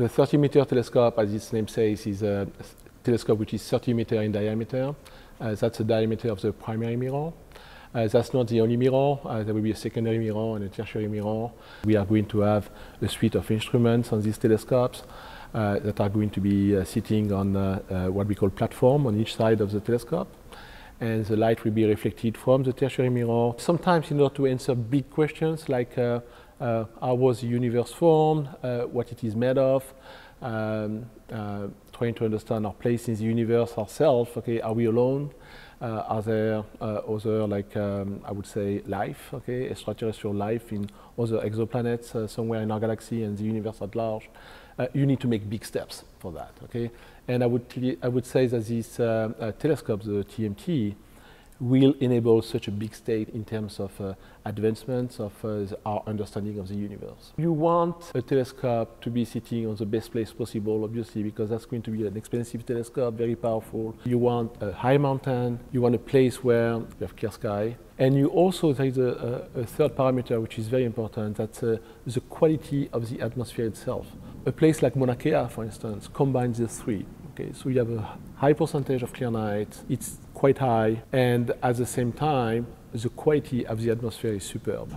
The 30 meter telescope, as its name says, is a telescope which is 30 meter in diameter. Uh, that's the diameter of the primary mirror. Uh, that's not the only mirror. Uh, there will be a secondary mirror and a tertiary mirror. We are going to have a suite of instruments on these telescopes uh, that are going to be uh, sitting on uh, what we call platform on each side of the telescope. And the light will be reflected from the tertiary mirror. Sometimes in order to answer big questions like how was the universe formed, what it is made of, um, trying to understand our place in the universe ourselves, okay, are we alone? Uh, are there uh, other, like um, I would say, life, okay, extraterrestrial life in other exoplanets uh, somewhere in our galaxy and the universe at large? you need to make big steps for that, okay? And I would, I would say that these telescopes, the TMT, will enable such a big state in terms of uh, advancements of uh, our understanding of the universe. You want a telescope to be sitting on the best place possible, obviously, because that's going to be an expensive telescope, very powerful. You want a high mountain, you want a place where you have clear sky, and you also, there is a, a, a third parameter which is very important, that's uh, the quality of the atmosphere itself. A place like Mauna Kea, for instance, combines the three. Okay, so you have a high percentage of clear night, it's quite high, and at the same time, the quality of the atmosphere is superb.